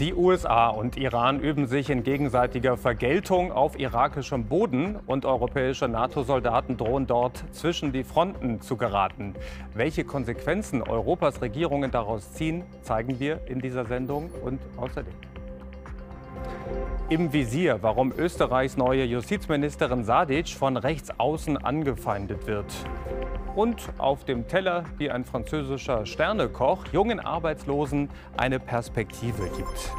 Die USA und Iran üben sich in gegenseitiger Vergeltung auf irakischem Boden und europäische NATO-Soldaten drohen dort zwischen die Fronten zu geraten. Welche Konsequenzen Europas Regierungen daraus ziehen, zeigen wir in dieser Sendung und außerdem. Im Visier, warum Österreichs neue Justizministerin Sadic von rechts außen angefeindet wird und auf dem Teller, wie ein französischer Sternekoch, jungen Arbeitslosen eine Perspektive gibt.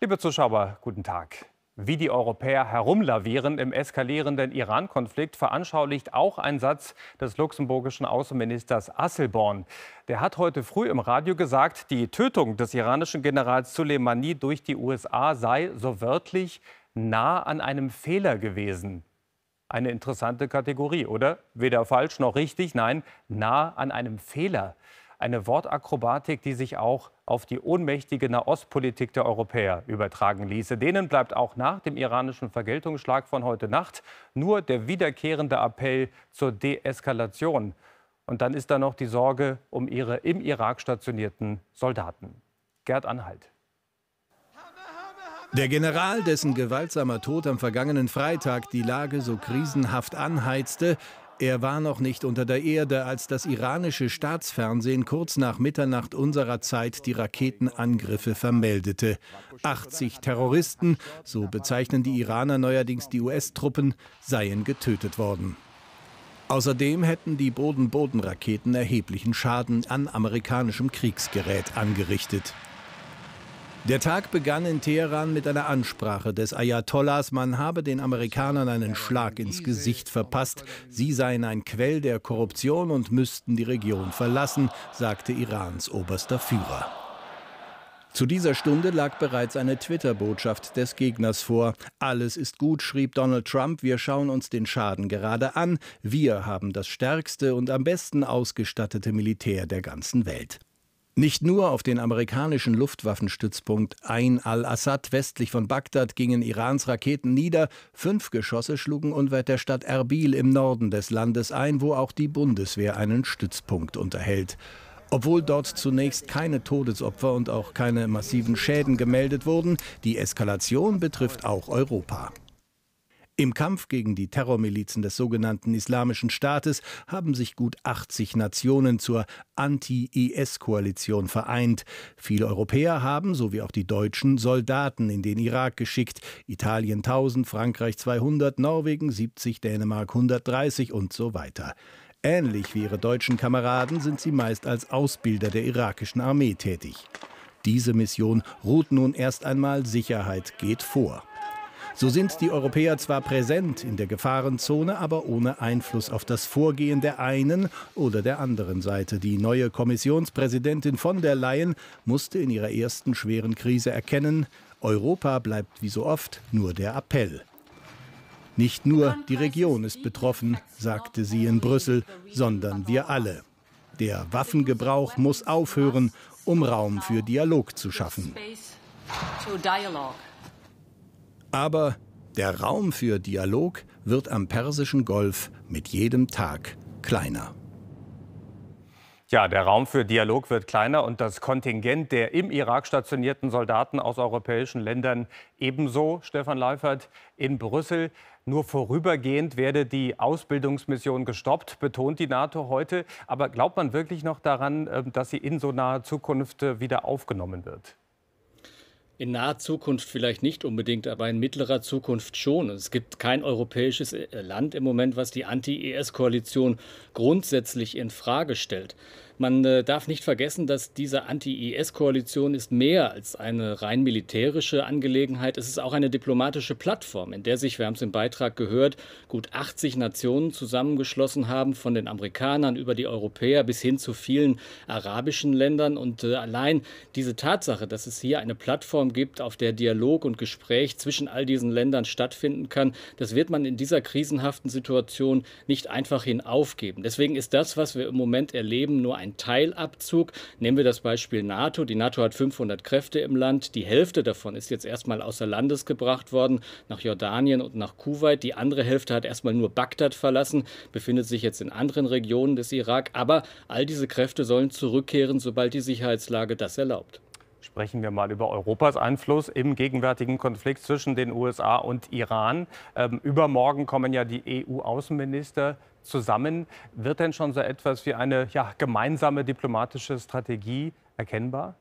Liebe Zuschauer, guten Tag. Wie die Europäer herumlavieren im eskalierenden Iran-Konflikt, veranschaulicht auch ein Satz des luxemburgischen Außenministers Asselborn. Der hat heute früh im Radio gesagt, die Tötung des iranischen Generals Soleimani durch die USA sei so wörtlich nah an einem Fehler gewesen. Eine interessante Kategorie, oder? Weder falsch noch richtig, nein, nah an einem Fehler. Eine Wortakrobatik, die sich auch auf die ohnmächtige Nahostpolitik der Europäer übertragen ließe. Denen bleibt auch nach dem iranischen Vergeltungsschlag von heute Nacht nur der wiederkehrende Appell zur Deeskalation. Und dann ist da noch die Sorge um ihre im Irak stationierten Soldaten. Gerd Anhalt. Der General, dessen gewaltsamer Tod am vergangenen Freitag die Lage so krisenhaft anheizte, er war noch nicht unter der Erde, als das iranische Staatsfernsehen kurz nach Mitternacht unserer Zeit die Raketenangriffe vermeldete. 80 Terroristen, so bezeichnen die Iraner neuerdings die US-Truppen, seien getötet worden. Außerdem hätten die Boden-Boden-Raketen erheblichen Schaden an amerikanischem Kriegsgerät angerichtet. Der Tag begann in Teheran mit einer Ansprache des Ayatollahs, man habe den Amerikanern einen Schlag ins Gesicht verpasst. Sie seien ein Quell der Korruption und müssten die Region verlassen, sagte Irans oberster Führer. Zu dieser Stunde lag bereits eine Twitter-Botschaft des Gegners vor. Alles ist gut, schrieb Donald Trump, wir schauen uns den Schaden gerade an. Wir haben das stärkste und am besten ausgestattete Militär der ganzen Welt. Nicht nur auf den amerikanischen Luftwaffenstützpunkt Ain al-Assad westlich von Bagdad gingen Irans Raketen nieder, fünf Geschosse schlugen unweit der Stadt Erbil im Norden des Landes ein, wo auch die Bundeswehr einen Stützpunkt unterhält. Obwohl dort zunächst keine Todesopfer und auch keine massiven Schäden gemeldet wurden, die Eskalation betrifft auch Europa. Im Kampf gegen die Terrormilizen des sogenannten Islamischen Staates haben sich gut 80 Nationen zur Anti-IS-Koalition vereint. Viele Europäer haben, so wie auch die Deutschen, Soldaten in den Irak geschickt. Italien 1000, Frankreich 200, Norwegen 70, Dänemark 130 und so weiter. Ähnlich wie ihre deutschen Kameraden sind sie meist als Ausbilder der irakischen Armee tätig. Diese Mission ruht nun erst einmal Sicherheit geht vor. So sind die Europäer zwar präsent in der Gefahrenzone, aber ohne Einfluss auf das Vorgehen der einen oder der anderen Seite. Die neue Kommissionspräsidentin von der Leyen musste in ihrer ersten schweren Krise erkennen, Europa bleibt wie so oft nur der Appell. Nicht nur die Region ist betroffen, sagte sie in Brüssel, sondern wir alle. Der Waffengebrauch muss aufhören, um Raum für Dialog zu schaffen. Aber der Raum für Dialog wird am Persischen Golf mit jedem Tag kleiner. Ja, der Raum für Dialog wird kleiner und das Kontingent der im Irak stationierten Soldaten aus europäischen Ländern ebenso. Stefan Leifert in Brüssel. Nur vorübergehend werde die Ausbildungsmission gestoppt, betont die NATO heute. Aber glaubt man wirklich noch daran, äh, dass sie in so naher Zukunft äh, wieder aufgenommen wird? In naher Zukunft vielleicht nicht unbedingt, aber in mittlerer Zukunft schon. Es gibt kein europäisches äh, Land im Moment, was die Anti-IS-Koalition grundsätzlich in Frage stellt. Man äh, darf nicht vergessen, dass diese Anti-IS-Koalition ist mehr als eine rein militärische Angelegenheit. Es ist auch eine diplomatische Plattform, in der sich, wir haben es im Beitrag gehört, gut 80 Nationen zusammengeschlossen haben, von den Amerikanern über die Europäer bis hin zu vielen arabischen Ländern. Und äh, allein diese Tatsache, dass es hier eine Plattform gibt, auf der Dialog und Gespräch zwischen all diesen Ländern stattfinden kann, das wird man in dieser krisenhaften Situation nicht einfach hin aufgeben. Deswegen ist das, was wir im Moment erleben, nur ein ein Teilabzug. Nehmen wir das Beispiel NATO. Die NATO hat 500 Kräfte im Land. Die Hälfte davon ist jetzt erstmal außer Landes gebracht worden, nach Jordanien und nach Kuwait. Die andere Hälfte hat erstmal nur Bagdad verlassen, befindet sich jetzt in anderen Regionen des Irak. Aber all diese Kräfte sollen zurückkehren, sobald die Sicherheitslage das erlaubt. Sprechen wir mal über Europas Einfluss im gegenwärtigen Konflikt zwischen den USA und Iran. Ähm, übermorgen kommen ja die EU-Außenminister zusammen. Wird denn schon so etwas wie eine ja, gemeinsame diplomatische Strategie erkennbar?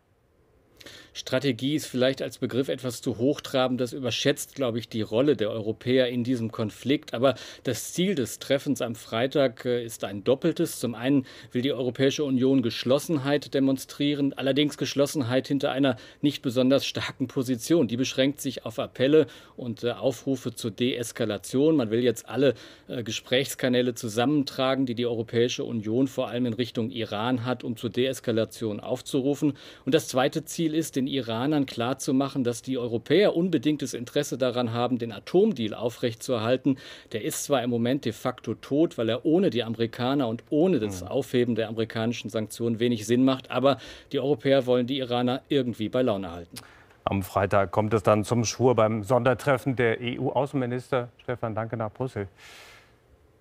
Strategie ist vielleicht als Begriff etwas zu hochtrabend. Das überschätzt, glaube ich, die Rolle der Europäer in diesem Konflikt. Aber das Ziel des Treffens am Freitag äh, ist ein doppeltes. Zum einen will die Europäische Union Geschlossenheit demonstrieren, allerdings Geschlossenheit hinter einer nicht besonders starken Position. Die beschränkt sich auf Appelle und äh, Aufrufe zur Deeskalation. Man will jetzt alle äh, Gesprächskanäle zusammentragen, die die Europäische Union vor allem in Richtung Iran hat, um zur Deeskalation aufzurufen. Und das zweite Ziel ist, den Iranern klarzumachen, dass die Europäer unbedingtes Interesse daran haben, den Atomdeal aufrechtzuerhalten. Der ist zwar im Moment de facto tot, weil er ohne die Amerikaner und ohne das mhm. Aufheben der amerikanischen Sanktionen wenig Sinn macht, aber die Europäer wollen die Iraner irgendwie bei Laune halten. Am Freitag kommt es dann zum Schwur beim Sondertreffen der EU-Außenminister. Stefan, danke nach Brüssel.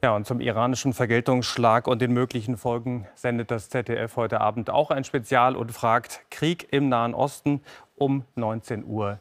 Ja, und zum iranischen Vergeltungsschlag und den möglichen Folgen sendet das ZDF heute Abend auch ein Spezial und fragt Krieg im Nahen Osten um 19.20 Uhr.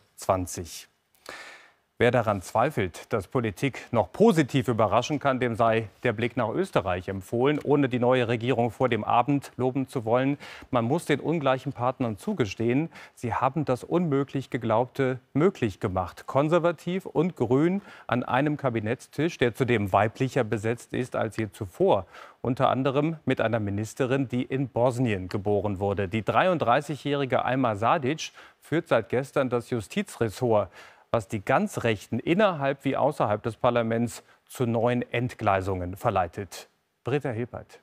Wer daran zweifelt, dass Politik noch positiv überraschen kann, dem sei der Blick nach Österreich empfohlen, ohne die neue Regierung vor dem Abend loben zu wollen. Man muss den ungleichen Partnern zugestehen, sie haben das unmöglich Geglaubte möglich gemacht. Konservativ und grün an einem Kabinettstisch, der zudem weiblicher besetzt ist als je zuvor. Unter anderem mit einer Ministerin, die in Bosnien geboren wurde. Die 33-jährige Alma Sadic führt seit gestern das Justizressort was die ganz Rechten innerhalb wie außerhalb des Parlaments zu neuen Entgleisungen verleitet. Britta Hilpert.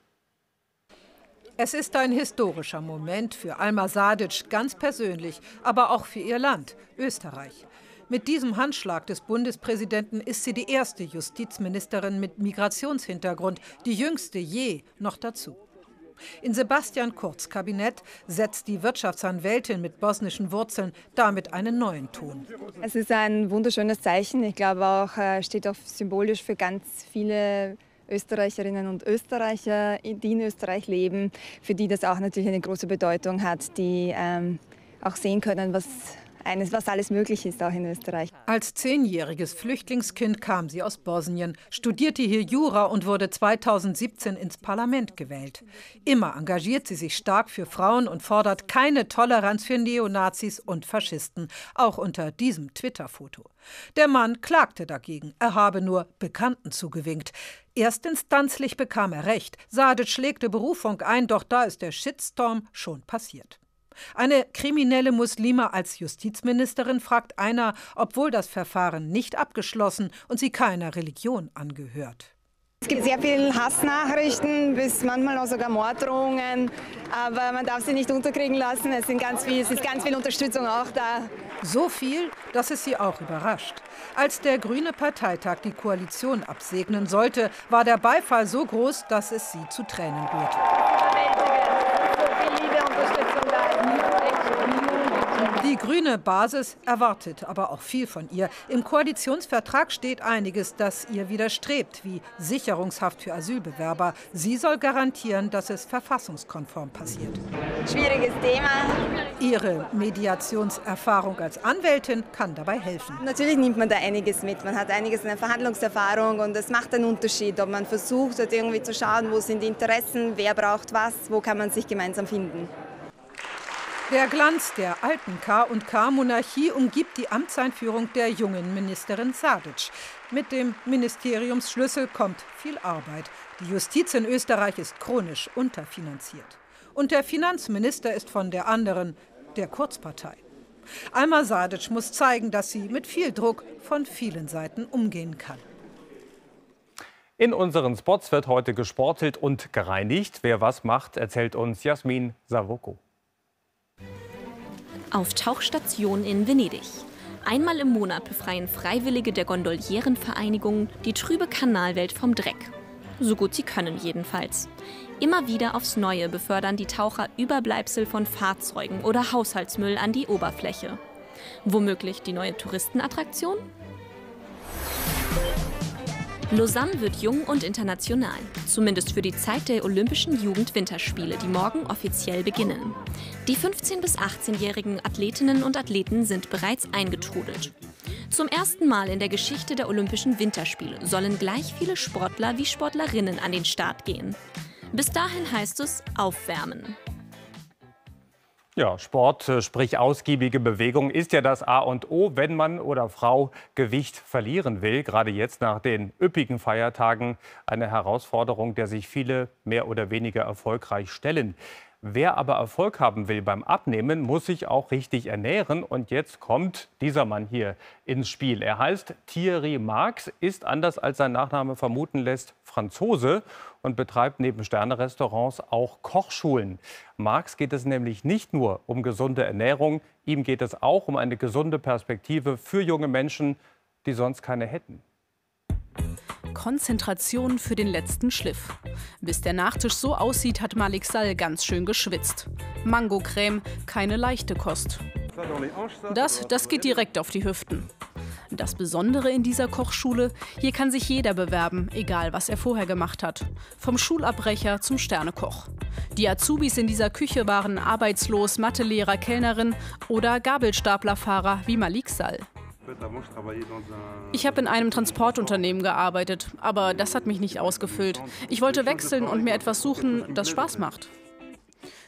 Es ist ein historischer Moment für Alma Sadic ganz persönlich, aber auch für ihr Land, Österreich. Mit diesem Handschlag des Bundespräsidenten ist sie die erste Justizministerin mit Migrationshintergrund, die jüngste je noch dazu. In Sebastian Kurz Kabinett setzt die Wirtschaftsanwältin mit bosnischen Wurzeln damit einen neuen Ton. Es ist ein wunderschönes Zeichen. Ich glaube auch, äh, steht auch symbolisch für ganz viele Österreicherinnen und Österreicher, die in Österreich leben, für die das auch natürlich eine große Bedeutung hat, die ähm, auch sehen können, was eines, was alles möglich ist, auch in Österreich. Als zehnjähriges Flüchtlingskind kam sie aus Bosnien, studierte hier Jura und wurde 2017 ins Parlament gewählt. Immer engagiert sie sich stark für Frauen und fordert keine Toleranz für Neonazis und Faschisten, auch unter diesem Twitter-Foto. Der Mann klagte dagegen, er habe nur Bekannten zugewinkt. Erstinstanzlich bekam er Recht. Sadic schlägte Berufung ein, doch da ist der Shitstorm schon passiert. Eine kriminelle Muslime als Justizministerin fragt einer, obwohl das Verfahren nicht abgeschlossen und sie keiner Religion angehört. Es gibt sehr viele Hassnachrichten, bis manchmal auch sogar Morddrohungen. Aber man darf sie nicht unterkriegen lassen. Es, sind ganz viel, es ist ganz viel Unterstützung auch da. So viel, dass es sie auch überrascht. Als der Grüne Parteitag die Koalition absegnen sollte, war der Beifall so groß, dass es sie zu Tränen rührte. Die grüne Basis erwartet aber auch viel von ihr. Im Koalitionsvertrag steht einiges, das ihr widerstrebt, wie Sicherungshaft für Asylbewerber. Sie soll garantieren, dass es verfassungskonform passiert. Schwieriges Thema. Ihre Mediationserfahrung als Anwältin kann dabei helfen. Natürlich nimmt man da einiges mit. Man hat einiges in der Verhandlungserfahrung und es macht einen Unterschied, ob man versucht, irgendwie zu schauen, wo sind die Interessen, wer braucht was, wo kann man sich gemeinsam finden. Der Glanz der alten K&K-Monarchie umgibt die Amtseinführung der jungen Ministerin Sadic. Mit dem Ministeriumsschlüssel kommt viel Arbeit. Die Justiz in Österreich ist chronisch unterfinanziert. Und der Finanzminister ist von der anderen, der Kurzpartei. Alma Sadic muss zeigen, dass sie mit viel Druck von vielen Seiten umgehen kann. In unseren Spots wird heute gesportelt und gereinigt. Wer was macht, erzählt uns Jasmin Savoko auf Tauchstation in Venedig. Einmal im Monat befreien Freiwillige der Gondolierenvereinigung die trübe Kanalwelt vom Dreck. So gut sie können jedenfalls. Immer wieder aufs Neue befördern die Taucher Überbleibsel von Fahrzeugen oder Haushaltsmüll an die Oberfläche. Womöglich die neue Touristenattraktion? Lausanne wird jung und international, zumindest für die Zeit der Olympischen Jugendwinterspiele, die morgen offiziell beginnen. Die 15- bis 18-jährigen Athletinnen und Athleten sind bereits eingetrudelt. Zum ersten Mal in der Geschichte der Olympischen Winterspiele sollen gleich viele Sportler wie Sportlerinnen an den Start gehen. Bis dahin heißt es aufwärmen. Ja, Sport, äh, sprich ausgiebige Bewegung, ist ja das A und O, wenn Mann oder Frau Gewicht verlieren will. Gerade jetzt nach den üppigen Feiertagen eine Herausforderung, der sich viele mehr oder weniger erfolgreich stellen. Wer aber Erfolg haben will beim Abnehmen, muss sich auch richtig ernähren. Und jetzt kommt dieser Mann hier ins Spiel. Er heißt Thierry Marx, ist anders als sein Nachname vermuten lässt Franzose und betreibt neben Sternerestaurants auch Kochschulen. Marx geht es nämlich nicht nur um gesunde Ernährung, ihm geht es auch um eine gesunde Perspektive für junge Menschen, die sonst keine hätten. Konzentration für den letzten Schliff. Bis der Nachtisch so aussieht, hat Malik Sall ganz schön geschwitzt. Mangocreme, keine leichte Kost. Das, das geht direkt auf die Hüften. Das Besondere in dieser Kochschule, hier kann sich jeder bewerben, egal was er vorher gemacht hat. Vom Schulabbrecher zum Sternekoch. Die Azubis in dieser Küche waren arbeitslos, Mathelehrer, Kellnerin oder Gabelstaplerfahrer wie Malik Sall. Ich habe in einem Transportunternehmen gearbeitet, aber das hat mich nicht ausgefüllt. Ich wollte wechseln und mir etwas suchen, das Spaß macht.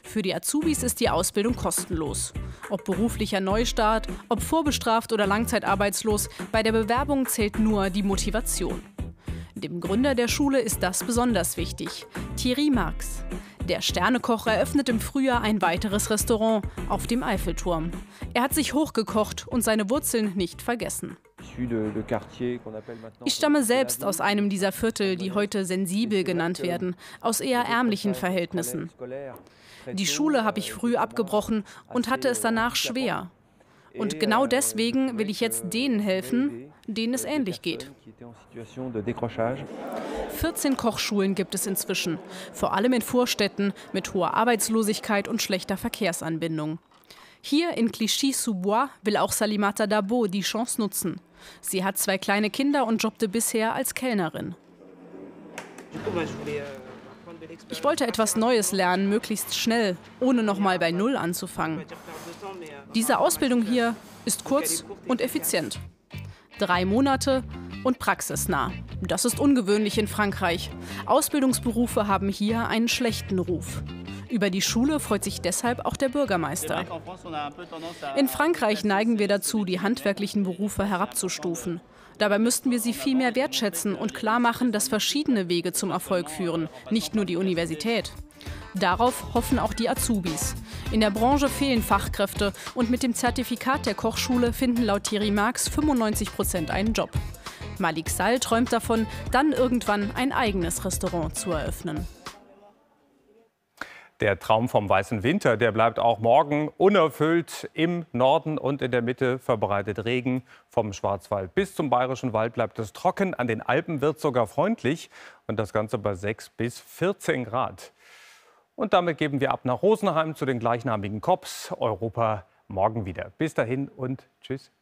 Für die Azubis ist die Ausbildung kostenlos. Ob beruflicher Neustart, ob vorbestraft oder langzeitarbeitslos, bei der Bewerbung zählt nur die Motivation. Dem Gründer der Schule ist das besonders wichtig, Thierry Marx. Der Sternekoch eröffnet im Frühjahr ein weiteres Restaurant auf dem Eiffelturm. Er hat sich hochgekocht und seine Wurzeln nicht vergessen. Ich stamme selbst aus einem dieser Viertel, die heute sensibel genannt werden, aus eher ärmlichen Verhältnissen. Die Schule habe ich früh abgebrochen und hatte es danach schwer. Und genau deswegen will ich jetzt denen helfen, denen es ähnlich geht. 14 Kochschulen gibt es inzwischen, vor allem in Vorstädten mit hoher Arbeitslosigkeit und schlechter Verkehrsanbindung. Hier in Clichy-sous-Bois will auch Salimata Dabo die Chance nutzen. Sie hat zwei kleine Kinder und jobbte bisher als Kellnerin. Ich wollte etwas Neues lernen, möglichst schnell, ohne nochmal bei Null anzufangen. Diese Ausbildung hier ist kurz und effizient. Drei Monate und praxisnah. Das ist ungewöhnlich in Frankreich. Ausbildungsberufe haben hier einen schlechten Ruf. Über die Schule freut sich deshalb auch der Bürgermeister. In Frankreich neigen wir dazu, die handwerklichen Berufe herabzustufen. Dabei müssten wir sie viel mehr wertschätzen und klar machen, dass verschiedene Wege zum Erfolg führen, nicht nur die Universität. Darauf hoffen auch die Azubis. In der Branche fehlen Fachkräfte und mit dem Zertifikat der Kochschule finden laut Thierry Marx 95 Prozent einen Job. Malik Sall träumt davon, dann irgendwann ein eigenes Restaurant zu eröffnen. Der Traum vom weißen Winter, der bleibt auch morgen unerfüllt. Im Norden und in der Mitte verbreitet Regen. Vom Schwarzwald bis zum Bayerischen Wald bleibt es trocken. An den Alpen wird sogar freundlich. Und das Ganze bei 6 bis 14 Grad. Und damit geben wir ab nach Rosenheim zu den gleichnamigen Cops. Europa morgen wieder. Bis dahin und tschüss.